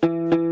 thank you